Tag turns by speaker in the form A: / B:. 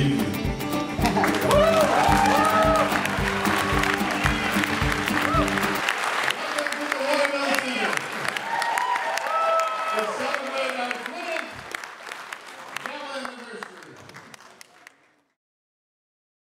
A: believe